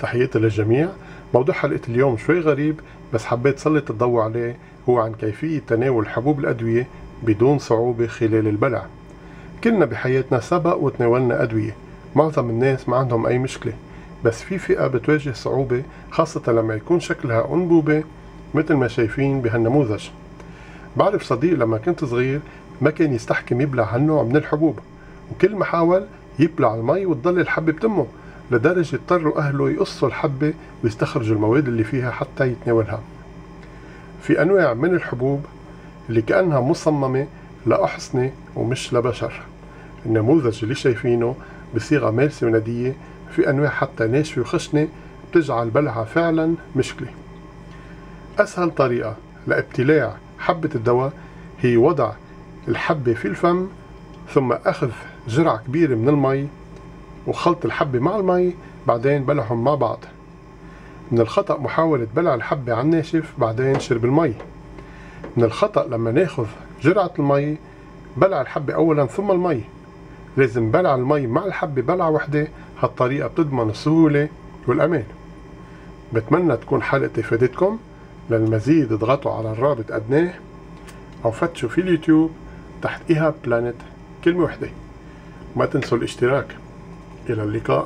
تحياتي للجميع. موضوع حلقة اليوم شوي غريب بس حبيت سلط الضوء عليه هو عن كيفية تناول حبوب الأدوية بدون صعوبة خلال البلع. كلنا بحياتنا سبق وتناولنا أدوية معظم الناس ما عندهم أي مشكلة بس في فئة بتواجه صعوبة خاصة لما يكون شكلها أنبوبة مثل ما شايفين بهالنموذج. بعرف صديق لما كنت صغير ما كان يستحكم يبلع هالنوع من الحبوب وكل ما حاول يبلع المي وتضل الحبة بتمه. لدرجة اضطروا أهله يقصوا الحبة ويستخرجوا المواد اللي فيها حتى يتناولها. في أنواع من الحبوب اللي كأنها مصممة لأحصنة ومش لبشر. النموذج اللي شايفينه بصيغة مالسة وندية في أنواع حتى ناشفة وخشنة بتجعل بلعها فعلا مشكلة. أسهل طريقة لابتلاع حبة الدواء هي وضع الحبة في الفم ثم أخذ جرعة كبيرة من المي وخلط الحبة مع المي بعدين بلعهم مع بعض. من الخطأ محاولة بلع الحبة على الناشف بعدين شرب المي. من الخطأ لما ناخذ جرعة المي بلع الحبة أولا ثم المي. لازم بلع المي مع الحبة بلعة وحدة هالطريقة بتضمن السهولة والأمان. بتمنى تكون حلقتي فادتكم. للمزيد اضغطوا على الرابط أدناه أو فتشوا في اليوتيوب تحت إيهاب بلانت كلمة وحدة. وما تنسوا الاشتراك. el alica